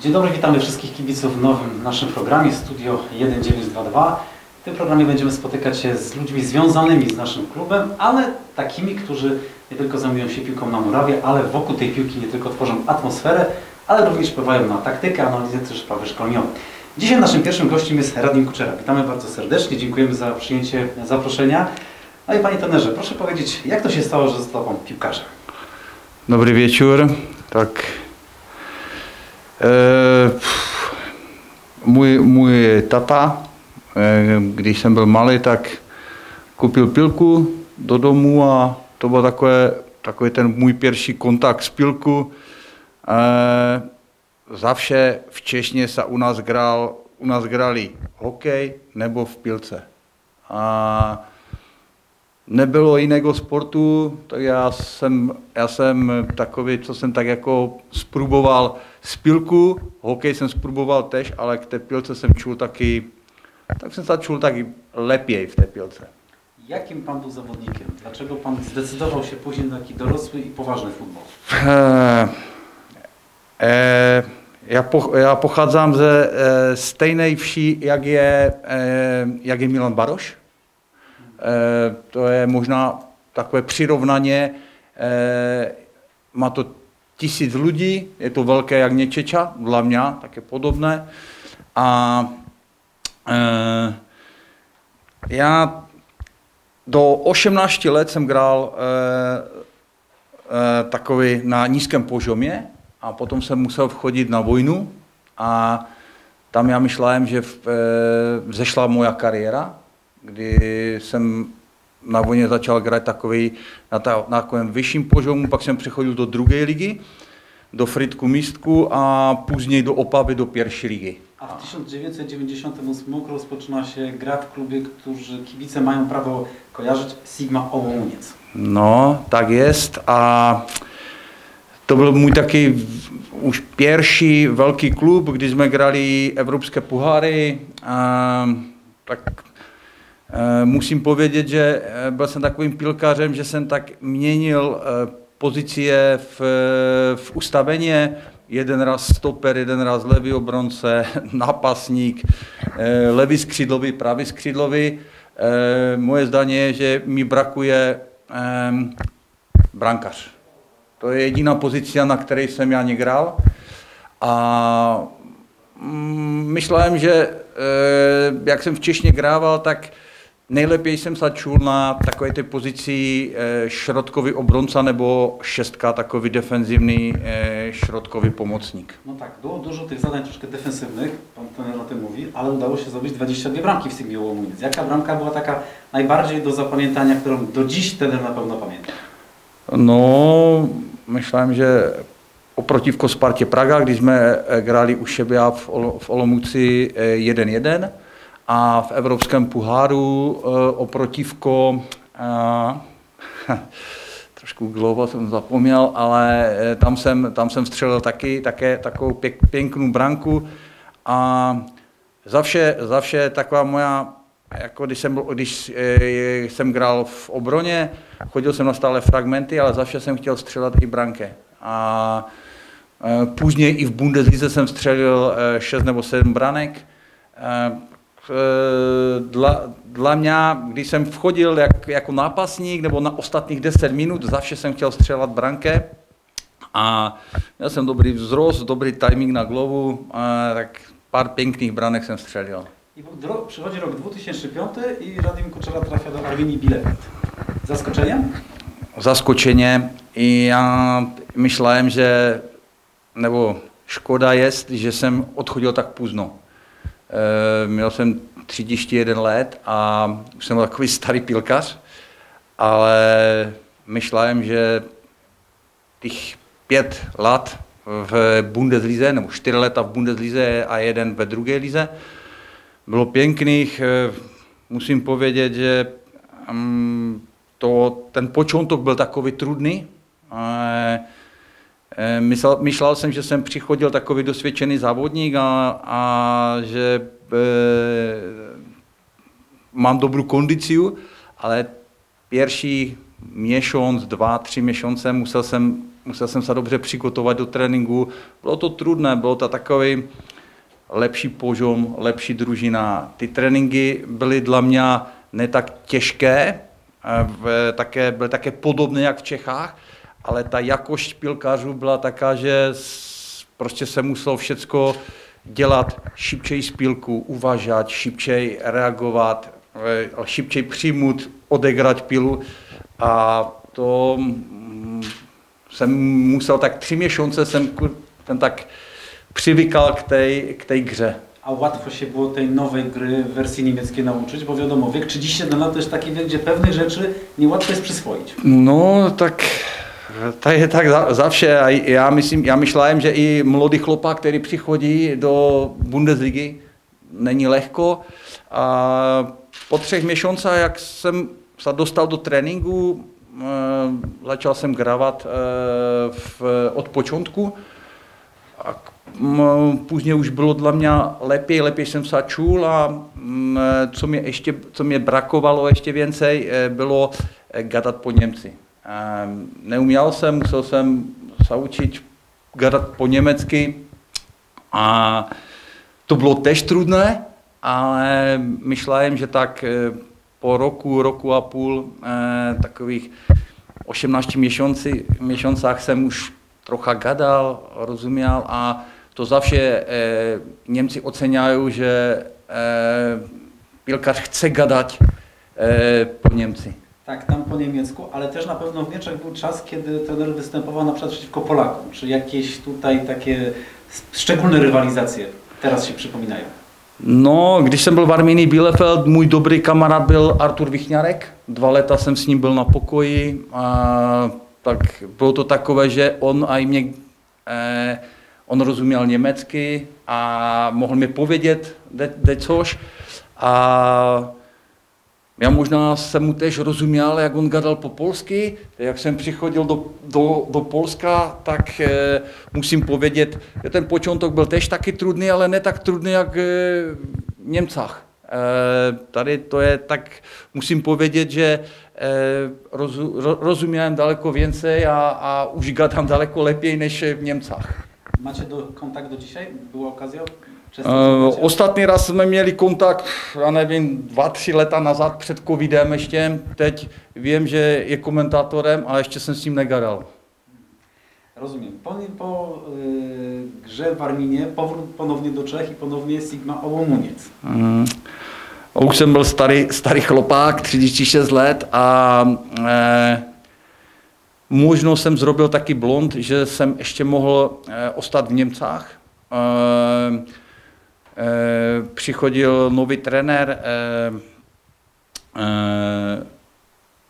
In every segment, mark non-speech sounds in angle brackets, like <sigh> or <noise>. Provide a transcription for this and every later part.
Dzień dobry, witamy wszystkich kibiców w nowym naszym programie Studio 1922. W tym programie będziemy spotykać się z ludźmi związanymi z naszym klubem, ale takimi, którzy nie tylko zajmują się piłką na murawie, ale wokół tej piłki nie tylko tworzą atmosferę, ale również wpływają na taktykę, analizę czy sprawy szkoleniowe. Dzisiaj naszym pierwszym gościem jest Radim Kuczera. Witamy bardzo serdecznie, dziękujemy za przyjęcie zaproszenia. No i panie trenerze, proszę powiedzieć, jak to się stało, że został pan piłkarzem? Dobrý večer. Tak můj, můj tata, e, když jsem byl malý, tak koupil pilku do domu a to byl takové, takový ten můj pierwší kontakt s pilku. E, zavše v Češně se u nás grál, u nás grali hokej nebo v pilce. A nebylo jiného sportu, tak já jsem, já jsem takový, co jsem tak jako spruboval z pilku, hokej jsem spruboval tež, ale k té pilce jsem čul taky, tak jsem se čul taky lepěji v té pilce. Jakim pan był zawodnikiem? Dlaczego pan zdecydował się później na taki dorosły i poważny futbol? Eh, eh, já, po, já pocházím ze eh, stejné vší, jak je, eh, jak je Milan Baroš. Eh, to je možná takové přirovnaně, eh, má to tisíc lidí, je to velké jak Něčeča, dla mě, také podobné. A eh, já do 18 let jsem hrál takový na nízkém požomě a potom jsem musel vchodit na vojnu a tam já myšlám, že v, vzešla moja kariéra, kdy jsem na vojně začal hrát takový, na, ta, na takovém vyšším požomu, pak jsem přechodil do druhé ligy, do Fritku Místku a później do Opavy, do pierwszej ligi. A w 1998 roku rozpoczyna się gra w klubie, którzy kibice mają prawo kojarzyć Sigma Ołomuniec. No, tak jest a to byl můj taky už pierwší velký klub, kdy jsme grali evropské poháry. A, tak musím povědět, že e, byl jsem takovým pilkařem, že jsem tak měnil e, pozice v, v ustaveně. Jeden raz stoper, jeden raz levý obronce, <laughs> napasník, levý skřídlový, pravý skřídlový. Moje zdanie je, že mi brakuje e, brankař. To je jediná pozice, na které jsem já negrál. A mm, myslím, že jak jsem v Češně grával, tak nejlepší jsem se čul na takové té pozici e, šrotkový obronca nebo šestka, takový defenzivní e, šrotkový pomocník. No tak, było dużo tych zadań troszkę defensywnych, pan trener o tym mówi, ale udało się zdobyć 22 bramki w Sigmie Ołomuniec. Jaka bramka była taka najbardziej do zapamiętania, którą do dziś trener na pewno pamięta? No, myslím, že oproti v Spartě Praga, když jsme eh, hráli u sebe v, Ol- v Olomouci eh, 1-1 a v Evropském poháru eh, oprotivko, eh, <laughs> trošku dlouho jsem zapomněl, ale eh, tam jsem, tam jsem střelil taky také takovou pěk, pěknou branku a zavše, zavše taková moja jako když jsem, když jsem hrál v obroně, chodil jsem na stále fragmenty, ale zavše jsem chtěl střelat i branke. A później i v Bundeslize jsem střelil e, 6 nebo 7 branek. E, e, dla, dla mě, když jsem vchodil jak, jako nápasník nebo na ostatních 10 minut, zavše jsem chtěl střelat branke. A měl jsem dobrý vzrost, dobrý timing na hlavu, e, tak pár pěkných branek jsem střelil. I przychodzi rok 2005 i Radim Kuczera trafia do Arminii Bielefeld. Zaskoczenie? zaskočeně. I já myslím, že, nebo škoda je, že jsem odchodil tak pozdno. E, měl jsem 31 let a už jsem byl takový starý pilkař, ale myslím, že těch pět let v Bundeslize, nebo čtyři leta v Bundeslize a jeden ve druhé lize, bylo pěkných. Eh, Musím povědět, že mm, to, ten počátek byl takový trudný. Eh, eh, Myslel, myslel jsem, že jsem přichodil takový dosvědčený závodník a, a že e, mám dobrou kondici, ale pierwší měsíc, dva, tři měsíce musel jsem musel jsem se dobře přigotovat do tréninku. Bylo to trudné, bylo to takový lepší požom, lepší družina. Ty tréninky byly dla mě ne tak těžké, v, také, byly také podobné jak v Čechách, ale ta jakost špilkařů byla taká, že prostě se muselo všecko dělat šipčej spílku, uvažat, šipčej reagovat, eh, šipčej přijmout, odegrať pilu a to mm, jsem musel tak tři měšonce jsem ten tak přivykal k té, k tej grze. A łatwo się było tej nowej gry w wersji niemieckiej nauczyć, bo wiadomo, wiek 31 lat to jest taki wiek, gdzie pewnych rzeczy niełatwo jest przyswoić. No, tak to je tak zawsze. A já myslím, já myslím, že i mladý chlopák, který přichodí do Bundesligy, není lehko. A po třech měsících, jak jsem se dostal do tréninku, eh, začal jsem gravat eh, v, od počátku. A Później už bylo dla mě lepší, lepší jsem se čul a mm, co mě, ještě, co mě brakovalo ještě więcej, eh, bylo gadat po Němci. Neuměl jsem, musel jsem se učit gadat po německy a to bylo tež trudné, ale myšlím, že tak eh, po roku, roku a půl eh, takových 18 měsící, měsících jsem už trocha gadal, rozuměl a to zavše eh, Němci oceňují, že pilkař chce gadat eh, po Němci. Tak, tam po niemiecku, ale też na pewno w Niemczech był czas, kiedy trener występował na przykład przeciwko Polakom. Czy jakieś tutaj takie szczególne rywalizacje teraz się przypominają? No, když jsem byl v Arminii Bielefeld, můj dobrý kamarád byl Artur Vichňarek. Dva leta jsem s ním byl na pokoji. A, tak bylo to takové, že on a mě, eh, on rozuměl německy a mohl mi povědět de, de což. A já možná jsem mu tež rozuměl, jak on gadal po polsky. Jak jsem přichodil do, do, do Polska, tak e, musím povědět, že ten počátek byl tež taky trudný, ale ne tak trudný, jak e, v Němcách. E, tady to je tak, musím povědět, že rozu, ro, rozumím daleko więcej a, a už gadám daleko lepší než v Němcách. Máte do, kontakt do dzisiaj? Byla okazja? Uh, ostatní raz jsme měli kontakt, já nevím, dva, tři leta nazad před covidem ještě. Teď vím, že je komentátorem, ale ještě jsem s ním negadal. Rozumiem. Po, po yy, grze w Arminie powrót ponownie do Czech i ponownie Sigma Ołomuniec. Mm. Už jsem byl starý, starý chlopák, 36 let a e, možno jsem zrobil taky blond, že jsem ještě mohl e, ostat v Němcách. E, Eh, přichodil nový trenér eh, eh,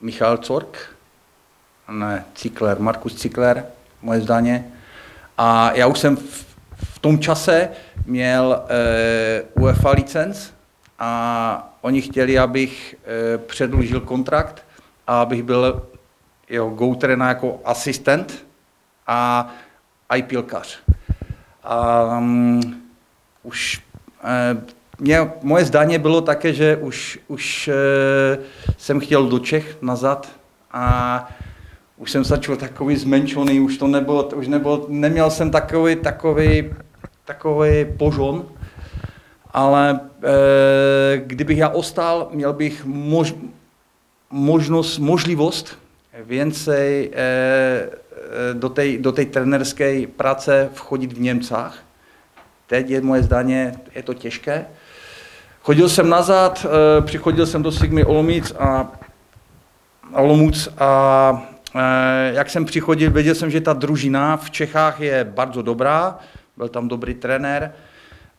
Michal Cork, ne, Cikler, Markus Cikler, moje zdaně. A já už jsem v, v tom čase měl UEFA licenc a oni chtěli, abych předlužil kontrakt a abych byl jeho go jako asistent a i pilkař. A um, už Eh, mě, moje zdání bylo také, že už, už eh, jsem chtěl do Čech nazad a už jsem začal takový zmenšený, už to nebylo, už nebylo, neměl jsem takový, takový, takový požon, ale e, kdybych já ostal, měl bych mož, možnost, možlivost więcej e, do té do trenerské práce vchodit v Němcách Teď je moje zdaně, je to těžké. Chodil jsem nazad, eh, přichodil jsem do Sigmy Olomouc a, Olomouc a eh, jak jsem přichodil, věděl jsem, že ta družina v Čechách je bardzo dobrá, byl tam dobrý trenér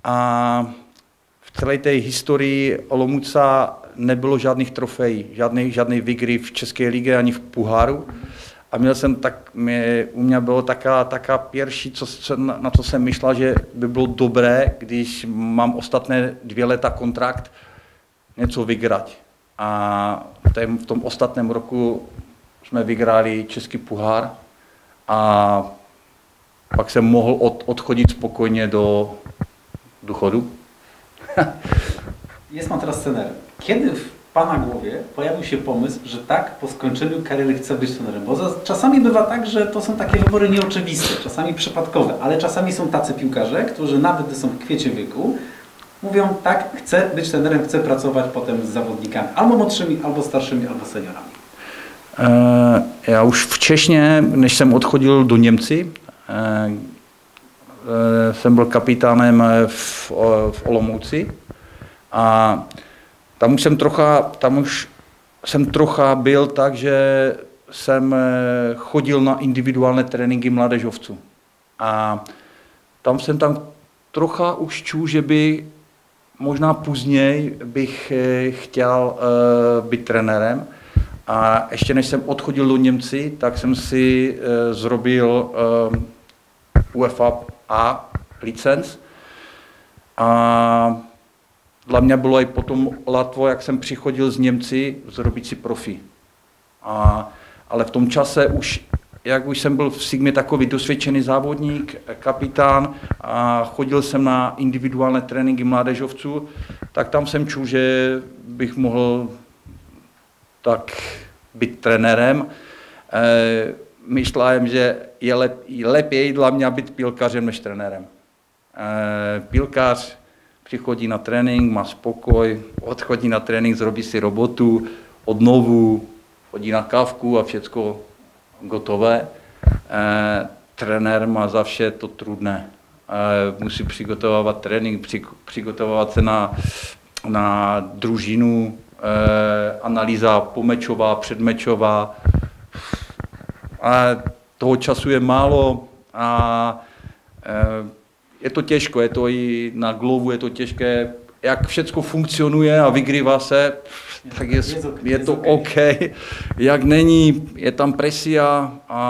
a v celé té historii Olomouca nebylo žádných trofejí, žádný, žádný výgry v České lize ani v Puháru. A měl jsem tak, mě, u mě bylo taká, taká pěrší, co, co, na, na co jsem myslel, že by bylo dobré, když mám ostatné dvě leta kontrakt, něco vygrať. A v, tém, v tom ostatném roku jsme vyhráli Český pohár a pak jsem mohl od, odchodit spokojně do důchodu. <laughs> Jest pan teraz trenerem. Kiedy Pana głowie pojawił się pomysł, że tak, po skończeniu kariery chcę być trenerem? Bo za- czasami bywa tak, że to są takie wybory nieoczywiste, czasami przypadkowe, ale czasami są tacy piłkarze, którzy nawet są w kwiecie wieku, mówią tak, chcę być trenerem, chcę pracować potem z zawodnikami, albo młodszymi, albo starszymi, albo seniorami. Eh, Já už včešně, než jsem odchodil do Němci, eh, eh, jsem byl kapitánem v, v Olomouci a tam už jsem trocha, tam už jsem trocha byl tak, že jsem eh, chodil na individuální tréninky mládežovců. A tam jsem tam trocha už čul, že by možná později bych eh, chtěl eh, být trenérem. A ještě než jsem odchodil do Němci, tak jsem si eh, zrobil eh, UEFA A licenc. A dla mě bylo i potom latvo, jak jsem přichodil z Němci, zrobit si profi. A, ale v tom čase už, jak už jsem byl v Sigmě takový dosvědčený závodník, kapitán a chodil jsem na individuální tréninky mládežovců, tak tam jsem čul, že bych mohl tak být trenérem. E, Myślałem, že je lep, lepiej dla mě být pilkařem než trenérem. E, Pilkař přichodí na trénink, má spokoj, odchodí na trénink, zrobí si robotu, odnovu, chodí na kávku a všecko gotové. E, trenér má za vše to trudné. E, musí přigotovat trénink, při, přigotovat se na, na družinu, e, analýza pomečová, předmečová. A toho času je málo a e, je to těžko, je to i na glovu, je to těžké, jak všechno funkcionuje a vygrývá se, tak je, Je to- OK. Jak není, je tam presia a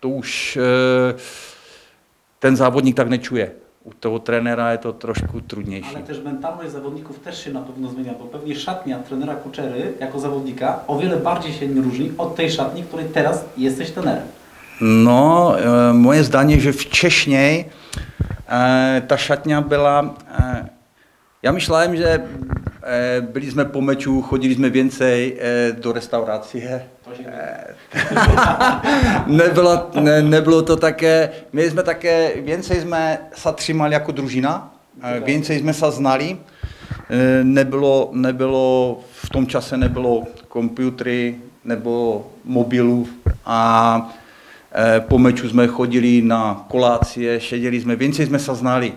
to už e, ten závodník tak nečuje. U toho trenéra je to trošku trudnější. Ale też mentalność zawodników też się na pewno zmienia, bo pewnie szatnia trenera Kuczery jako zawodnika o wiele bardziej się nie różni od tej szatni, której teraz jesteś trenerem. No, e, moje zdanie, že včešněji e, ta šatňa byla, e, já myslím, že e, byli jsme po meču, chodili jsme więcej e, do restaurace. <laughs> Nebylo, ne, nebylo to také, my jsme také, więcej jsme se třimali jako družina, e, więcej jsme se znali, E, nebylo, nebylo, v tom čase nebylo komputery nebo mobilů a po meču jsme chodili na kolácie, šeděli jsme, więcej jsme se znali.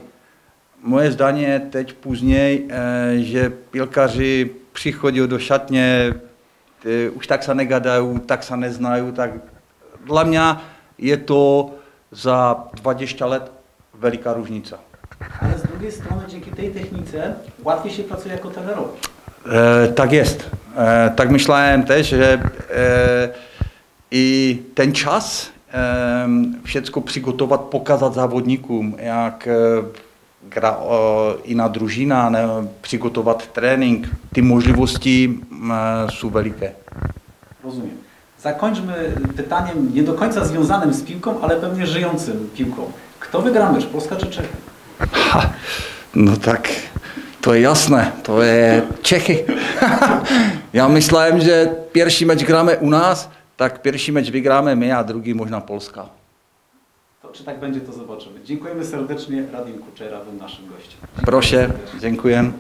Moje zdanie je teď později, e, že pilkaři přichodí do šatně, už tak se negadají, tak se neznají, tak dla mě je to za 20 let veliká różnica. Ale z drugiej strony dzięki tej technice łatwiej się pracuje jako trenerowi. E, tak jest. E, tak myślałem też, że e, i ten czas wszystko przygotować, pokazać zawodnikom, jak e, gra e, inna drużyna, ne, przygotować trening, ty możliwości e, są wielkie. Rozumiem. Zakończmy pytaniem nie do końca związanym z piłką, ale pewnie żyjącym piłką. Kto wygra mecz, Polska czy Czechy? Ha, no tak, to je jasné, to je Čechy. Já myslím, že pierwszy mecz gramy u nás, tak pierwszy mecz wygramy my, a drugi možná Polska. To czy tak będzie, to zobaczymy. Dziękujemy serdecznie. Radim Kuczera był naszym gościem. Proszę, dziękuję.